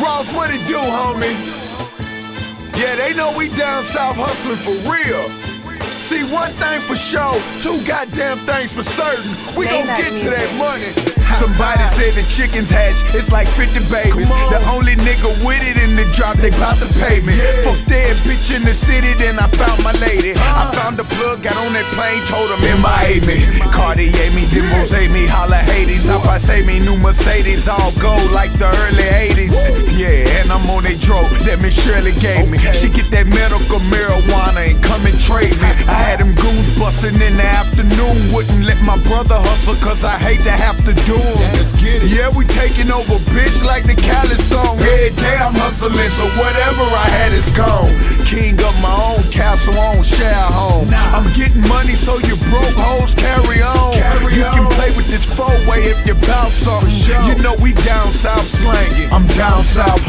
Ross, what it do, homie? Yeah, they know we down south hustling for real. See, one thing for sure, two goddamn things for certain. We gon' get to that money. Somebody said the chickens hatch, it's like 50 babies. The only nigga with it in the drop, they bout to pay me. Fuck that bitch in the city, then I found my lady. I found the plug, got on that plane, told him in Miami. Cartier me, Demos hate me, holla Hades. By say me, new Mercedes, all gold like the early 80s. Yeah, and I'm on that dro that Miss Shirley gave me. She get that medical marijuana and come and trade me. I had them goons bustin' in the afternoon, wouldn't let my brother hustle, cause I hate to have to do 'em. Yeah, we taking over, bitch, like the Cali song. Every day I'm hustling, so whatever I had is gone. King of my own castle, own share home. I'm getting money, so you broke hoes carry on. you can play with this four way if you bounce something. You know we down south slanging. I'm down south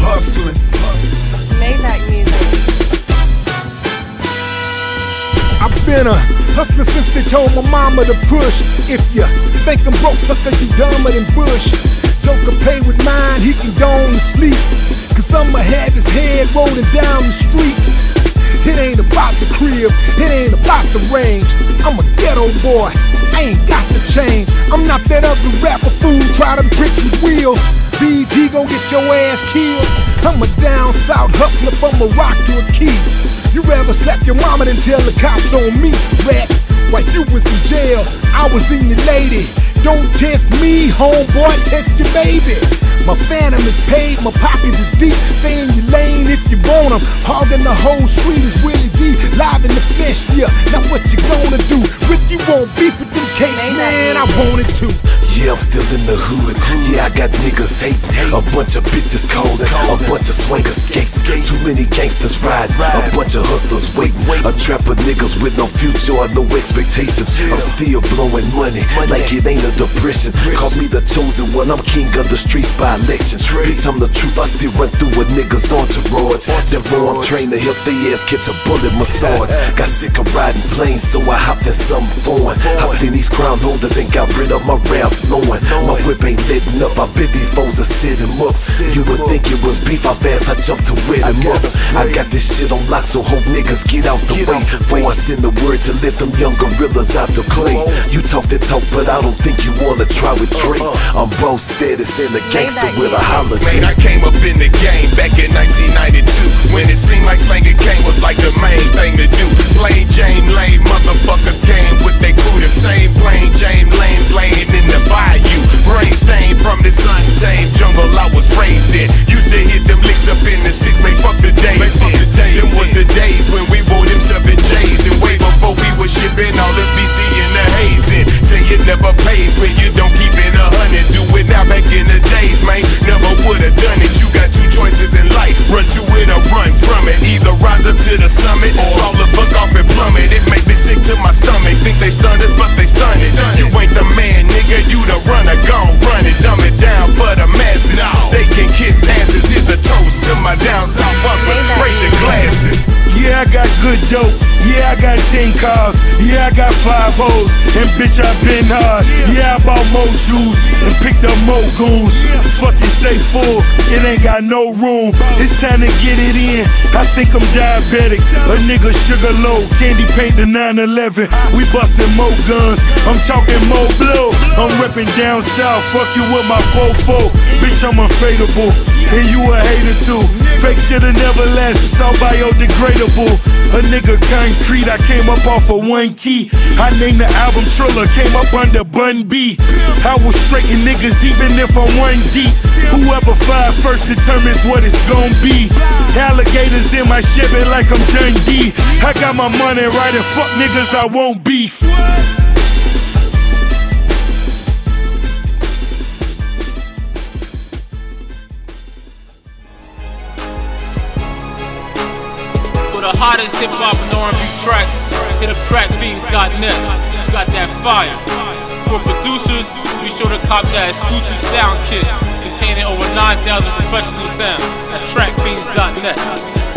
been a hustler since they told my mama to push. If you think I'm broke, sucker, you dumber than Bush. Joker pay with mine, he can go on to sleep. Cause I'ma have his head rolling down the street. It ain't about the crib, it ain't about the range. I'm a ghetto boy, I ain't got the change. I'm not that other rapper fool, try them tricks with wheels. BG gon' get your ass killed. I'm a down south hustler from a rock to a key. You rather slap your mama than tell the cops on me, rat. While you was in jail, I was in your lady. Don't test me, homeboy, test your baby. My phantom is paid, my pockets is deep. Stay in your lane if you want 'em. Hogging the whole street is Willie D. Live in the flesh, yeah. Now what you gonna do? Rick, you won't beef with them cakes, man. I wanted to. Yeah, I'm still in the hood. Yeah, I got niggas hating. A bunch of bitches calling. A bunch of swingers skating. Too many gangsters riding. A bunch of hustlers waiting. A trap of niggas with no future or no expectations. I'm still blowing money like it ain't a depression. Call me the chosen one. I'm king of the streets by election. Bitch, I'm the truth. I still run through a niggas entourage. Therefore, I'm trained to help they ass catch a bullet massage. Got sick of riding planes, so I hopped in something foreign. Hopped in these crown holders and got rid of my rap flowing. My whip ain't letting up. I bet these foes are setting up. You would think it was beef. I fast, I jumped to wet them up. I got this shit on lock, so hope niggas get out the way. Before I send the word to let them young gorillas out the clay. You talk that talk, but I don't think you wanna try with Trae. I'm bro status and a gangster with a holiday. Man, I came up in the game back in 1992 never pays when you don't keep it a hundred. Do it now back in the days, man. Never would've done it. You got two choices in life. Run to it or run from it. Either rise up to the summit or fall the fuck off and plummet. It make me sick to my stomach. Think they stunned us, but they stunned it. You ain't the man, nigga. You the runner. Gon' run it. Dumb it down for the masses. They can kiss asses. Here's a toast to my down south hustlers. Raise your glasses. Yeah, I got good dope. Yeah, I got 10 cars. Yeah, I got five hoes. And bitch, I been hard. Yeah, I bought more jewels and picked up more goons. Fucking say full, it ain't got no room. It's time to get it in. I think I'm diabetic. A nigga sugar low, candy paint the 911. We bustin' more guns. I'm talking more blow. I'm reppin' down south. Fuck you with my 4-4. Bitch, I'm unfadable. And you a hater too. Fake shit'll never last. It's all biodegradable. A nigga concrete. I came up off of one key. I named the album Trilla. Came up under Bun B. I will straighten niggas even if I'm one deep. Whoever fired first determines what it's gon' be. Alligators in my Chevy like I'm Dundee. I got my money right and fuck niggas I won't beef. The hottest hip hop and R&B tracks, hit up trackfiends.net. Got that fire. For producers, be sure to cop that exclusive sound kit containing over 9,000 professional sounds at trackfiends.net.